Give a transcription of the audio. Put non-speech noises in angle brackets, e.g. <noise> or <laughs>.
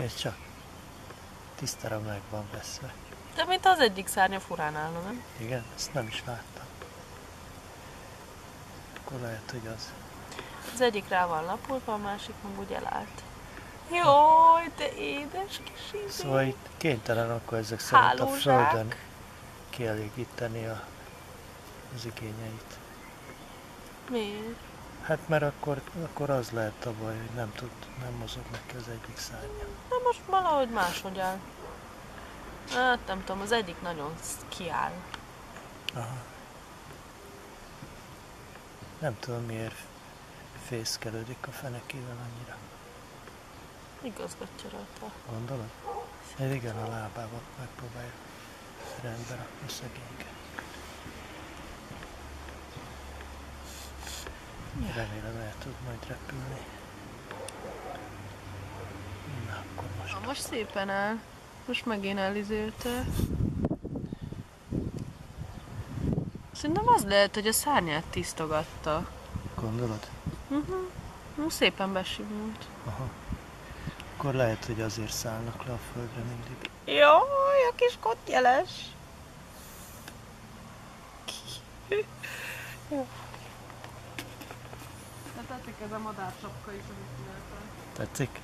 Miért csak? Tisztára meg van veszve. De mint az egyik szárnya furán állna, nem? Igen, ezt nem is láttam. Akkor lehet, hogy az. Az egyik rá van lapulva, a másik meg úgy elállt. Jaj, de édes kis izé. Szóval itt kénytelen akkor ezek szerint a Hálózsák. Földön kielégíteni a, az igényeit. Miért? Hát mert akkor, akkor az lehet a baj, hogy nem tud, nem mozog neki az egyik szárnya. Na most valahogy máshogy áll. Hát nem tudom, az egyik nagyon kiáll. Aha. Nem tudom miért fészkelődik a fenekével annyira. Igazgatja rajta. Gondolod? Hát igen, a lábával megpróbálja rendbe rakni szegényke. Remélem el tud majd repülni. Na, akkor most Na, most szépen áll. Most megint elizélte. Szerintem az lehet, hogy a szárnyát tisztogatta. gondolod? Most szépen besimult. Aha. Akkor lehet, hogy azért szállnak le a földre mindig. Jaj, a kis kottjeles. De <laughs> tetszik ez a madársapka is, amit csináltál. Tetszik?